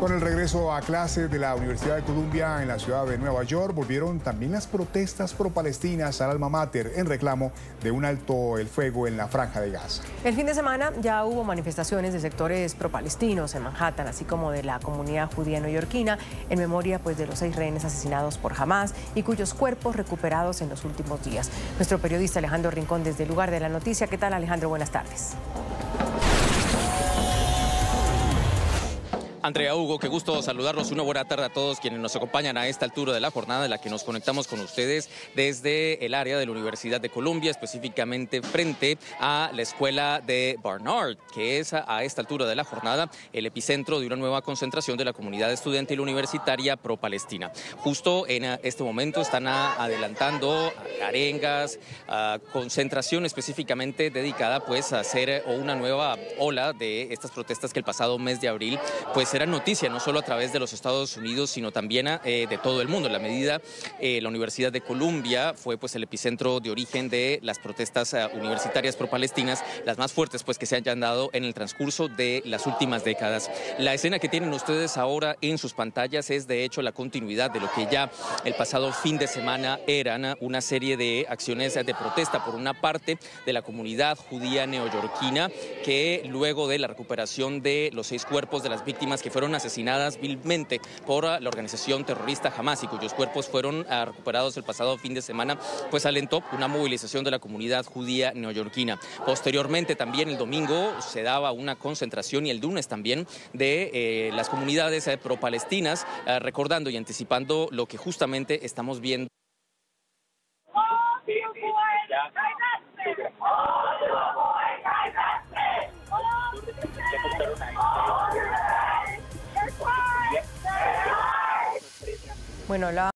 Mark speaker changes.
Speaker 1: Con el regreso a clase de la Universidad de Columbia en la ciudad de Nueva York, volvieron también las protestas pro-palestinas al alma mater en reclamo de un alto el fuego en la franja de Gaza.
Speaker 2: El fin de semana ya hubo manifestaciones de sectores pro-palestinos en Manhattan, así como de la comunidad judía neoyorquina, en memoria pues, de los seis rehenes asesinados por Hamas y cuyos cuerpos recuperados en los últimos días. Nuestro periodista Alejandro Rincón desde el lugar de la noticia. ¿Qué tal Alejandro? Buenas tardes.
Speaker 3: Andrea Hugo, qué gusto saludarlos. Una buena tarde a todos quienes nos acompañan a esta altura de la jornada en la que nos conectamos con ustedes desde el área de la Universidad de Columbia, específicamente frente a la escuela de Barnard, que es a esta altura de la jornada el epicentro de una nueva concentración de la comunidad estudiantil universitaria pro-palestina. Justo en este momento están adelantando arengas, concentración específicamente dedicada pues a hacer una nueva ola de estas protestas que el pasado mes de abril pues será noticia, no solo a través de los Estados Unidos, sino también eh, de todo el mundo. La medida, eh, la Universidad de Columbia fue pues el epicentro de origen de las protestas eh, universitarias pro-palestinas, las más fuertes pues que se hayan dado en el transcurso de las últimas décadas. La escena que tienen ustedes ahora en sus pantallas es de hecho la continuidad de lo que ya el pasado fin de semana eran una serie de acciones de protesta por una parte de la comunidad judía neoyorquina que luego de la recuperación de los seis cuerpos de las víctimas que fueron asesinadas vilmente por la organización terrorista Hamas y cuyos cuerpos fueron ah, recuperados el pasado fin de semana, pues alentó una movilización de la comunidad judía neoyorquina. Posteriormente, también el domingo se daba una concentración y el lunes también de eh, las comunidades eh, pro-palestinas, ah, recordando y anticipando lo que justamente estamos viendo.
Speaker 2: Bueno, la